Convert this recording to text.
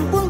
ampun